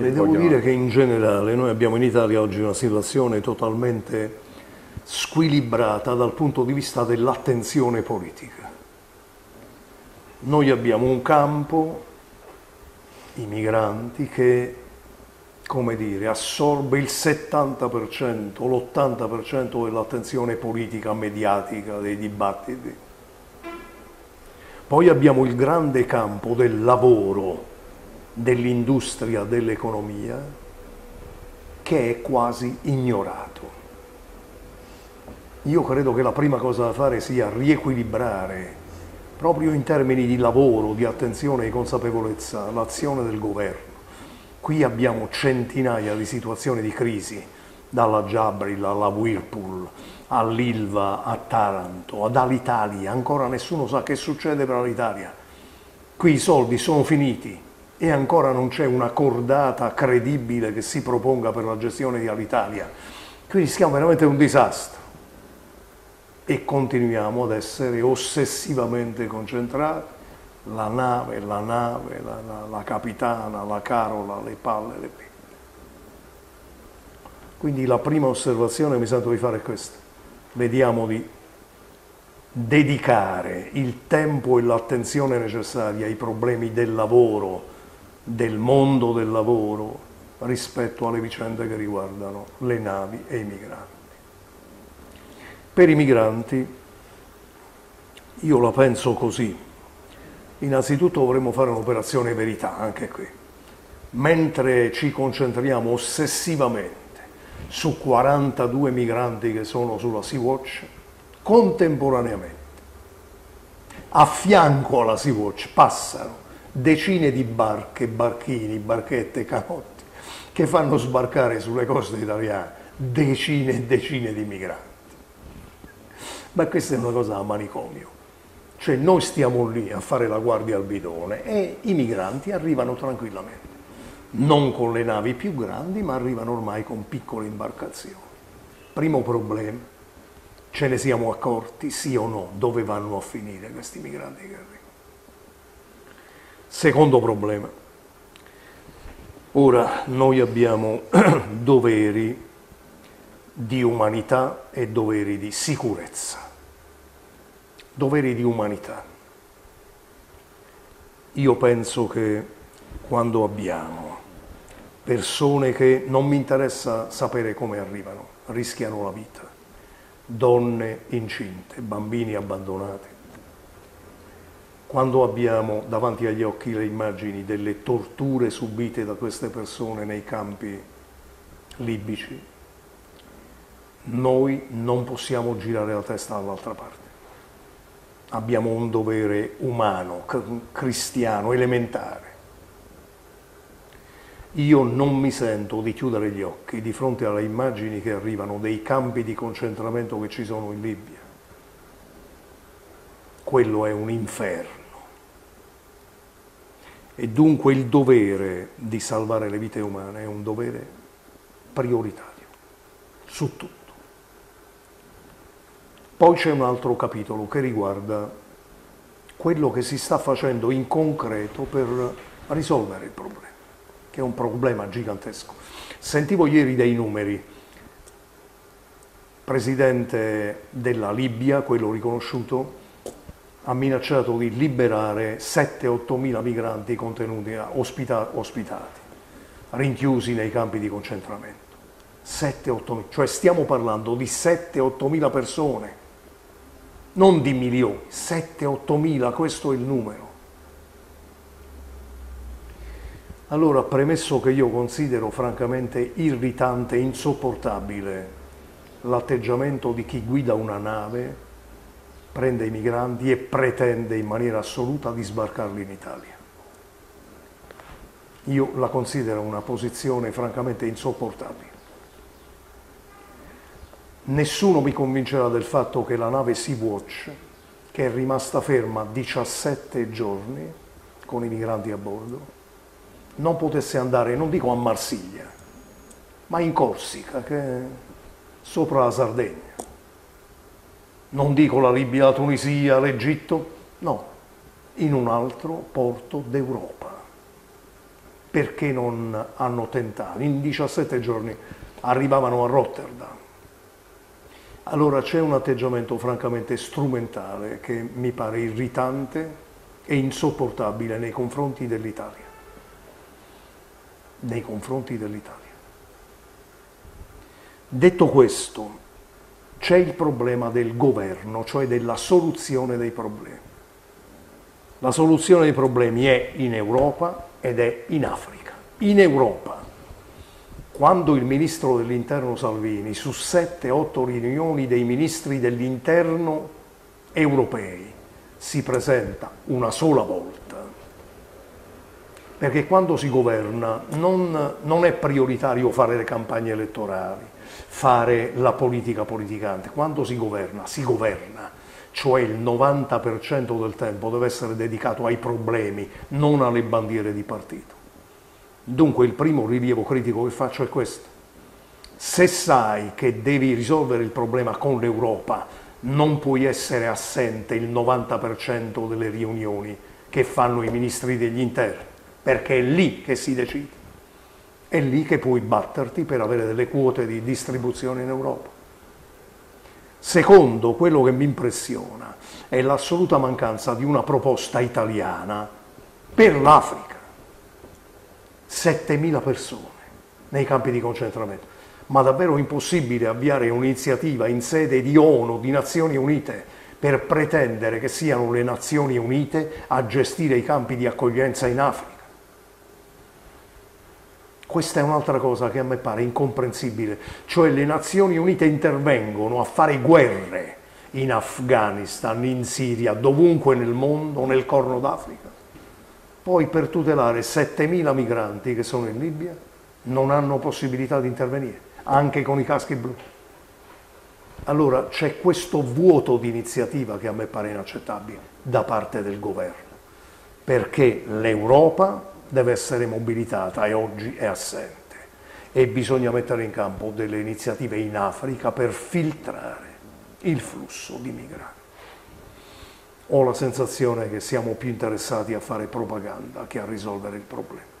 Le devo vogliono... dire che in generale noi abbiamo in Italia oggi una situazione totalmente squilibrata dal punto di vista dell'attenzione politica. Noi abbiamo un campo, i migranti, che come dire, assorbe il 70%, l'80% dell'attenzione politica, mediatica, dei dibattiti. Poi abbiamo il grande campo del lavoro, dell'industria, dell'economia, che è quasi ignorato. Io credo che la prima cosa da fare sia riequilibrare, proprio in termini di lavoro, di attenzione e consapevolezza, l'azione del governo. Qui abbiamo centinaia di situazioni di crisi, dalla Jabril alla Whirlpool, all'Ilva, a Taranto, ad Alitalia, ancora nessuno sa che succede per l'Italia. Qui i soldi sono finiti e ancora non c'è una cordata credibile che si proponga per la gestione di Alitalia. Qui rischiamo veramente un disastro e continuiamo ad essere ossessivamente concentrati, la nave, la nave, la, la, la capitana, la carola, le palle, le penne. Quindi la prima osservazione che mi sento di fare è questa. Vediamo di dedicare il tempo e l'attenzione necessaria ai problemi del lavoro, del mondo del lavoro, rispetto alle vicende che riguardano le navi e i migranti. Per i migranti io la penso così. Innanzitutto dovremmo fare un'operazione verità anche qui. Mentre ci concentriamo ossessivamente su 42 migranti che sono sulla Sea-Watch, contemporaneamente, a fianco alla Sea-Watch passano decine di barche, barchini, barchette, canotti che fanno sbarcare sulle coste italiane decine e decine di migranti. Ma questa è una cosa a manicomio. Cioè noi stiamo lì a fare la guardia al bidone e i migranti arrivano tranquillamente. Non con le navi più grandi, ma arrivano ormai con piccole imbarcazioni. Primo problema, ce ne siamo accorti, sì o no, dove vanno a finire questi migranti che arrivano. Secondo problema, ora noi abbiamo doveri di umanità e doveri di sicurezza, doveri di umanità. Io penso che quando abbiamo persone che non mi interessa sapere come arrivano, rischiano la vita, donne incinte, bambini abbandonati, quando abbiamo davanti agli occhi le immagini delle torture subite da queste persone nei campi libici, noi non possiamo girare la testa dall'altra parte. Abbiamo un dovere umano, cristiano, elementare. Io non mi sento di chiudere gli occhi di fronte alle immagini che arrivano dei campi di concentramento che ci sono in Libia. Quello è un inferno. E dunque il dovere di salvare le vite umane è un dovere prioritario su tutto. Poi c'è un altro capitolo che riguarda quello che si sta facendo in concreto per risolvere il problema, che è un problema gigantesco. Sentivo ieri dei numeri, presidente della Libia, quello riconosciuto, ha minacciato di liberare 7-8 mila migranti contenuti, ospita, ospitati, rinchiusi nei campi di concentramento. 7-8 mila, cioè stiamo parlando di 7-8 mila persone non di milioni, 7-8 mila, questo è il numero. Allora, premesso che io considero francamente irritante insopportabile l'atteggiamento di chi guida una nave, prende i migranti e pretende in maniera assoluta di sbarcarli in Italia. Io la considero una posizione francamente insopportabile. Nessuno mi convincerà del fatto che la nave Sea-Watch, che è rimasta ferma 17 giorni con i migranti a bordo, non potesse andare, non dico a Marsiglia, ma in Corsica, che è sopra la Sardegna. Non dico la Libia, la Tunisia, l'Egitto, no, in un altro porto d'Europa perché non hanno tentato? In 17 giorni arrivavano a Rotterdam. Allora c'è un atteggiamento francamente strumentale che mi pare irritante e insopportabile nei confronti dell'Italia. Nei confronti dell'Italia. Detto questo, c'è il problema del governo, cioè della soluzione dei problemi. La soluzione dei problemi è in Europa ed è in Africa. In Europa, quando il ministro dell'interno Salvini, su 7-8 riunioni dei ministri dell'interno europei, si presenta una sola volta, perché quando si governa non, non è prioritario fare le campagne elettorali, fare la politica politicante, quando si governa, si governa cioè il 90% del tempo deve essere dedicato ai problemi, non alle bandiere di partito. Dunque il primo rilievo critico che faccio è questo. Se sai che devi risolvere il problema con l'Europa, non puoi essere assente il 90% delle riunioni che fanno i ministri degli interni, perché è lì che si decide. È lì che puoi batterti per avere delle quote di distribuzione in Europa. Secondo, quello che mi impressiona è l'assoluta mancanza di una proposta italiana per l'Africa. 7.000 persone nei campi di concentramento. Ma davvero impossibile avviare un'iniziativa in sede di ONU, di Nazioni Unite, per pretendere che siano le Nazioni Unite a gestire i campi di accoglienza in Africa. Questa è un'altra cosa che a me pare incomprensibile, cioè le Nazioni Unite intervengono a fare guerre in Afghanistan, in Siria, dovunque nel mondo, nel Corno d'Africa. Poi per tutelare 7.000 migranti che sono in Libia non hanno possibilità di intervenire, anche con i caschi blu. Allora c'è questo vuoto di iniziativa che a me pare inaccettabile da parte del governo, perché l'Europa deve essere mobilitata e oggi è assente e bisogna mettere in campo delle iniziative in Africa per filtrare il flusso di migranti. Ho la sensazione che siamo più interessati a fare propaganda che a risolvere il problema.